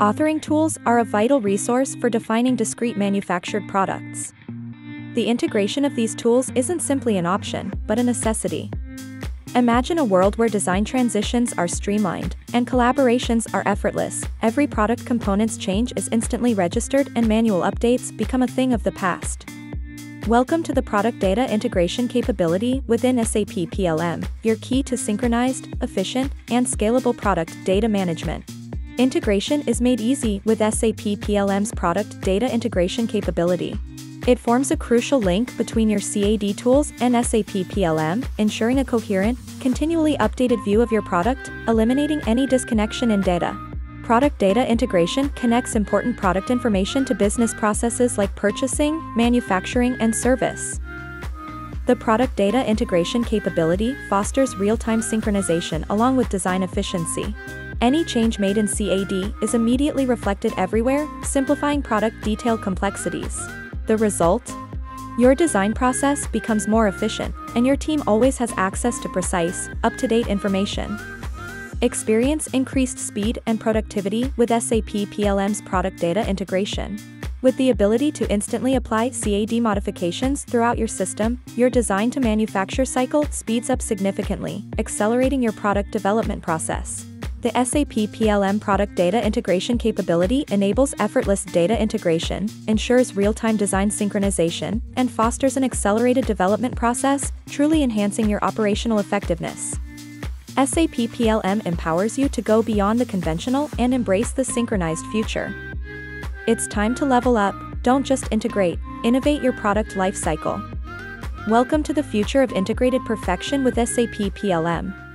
Authoring tools are a vital resource for defining discrete manufactured products. The integration of these tools isn't simply an option, but a necessity. Imagine a world where design transitions are streamlined and collaborations are effortless. Every product component's change is instantly registered and manual updates become a thing of the past. Welcome to the Product Data Integration capability within SAP PLM, your key to synchronized, efficient, and scalable product data management. Integration is made easy with SAP PLM's Product Data Integration capability. It forms a crucial link between your CAD tools and SAP PLM, ensuring a coherent, continually updated view of your product, eliminating any disconnection in data. Product data integration connects important product information to business processes like purchasing, manufacturing, and service. The product data integration capability fosters real-time synchronization along with design efficiency. Any change made in CAD is immediately reflected everywhere, simplifying product detail complexities. The result? Your design process becomes more efficient, and your team always has access to precise, up-to-date information. Experience increased speed and productivity with SAP PLM's product data integration. With the ability to instantly apply CAD modifications throughout your system, your design to manufacture cycle speeds up significantly, accelerating your product development process. The SAP PLM product data integration capability enables effortless data integration, ensures real-time design synchronization, and fosters an accelerated development process, truly enhancing your operational effectiveness. SAP PLM empowers you to go beyond the conventional and embrace the synchronized future. It's time to level up, don't just integrate, innovate your product lifecycle. Welcome to the future of integrated perfection with SAP PLM.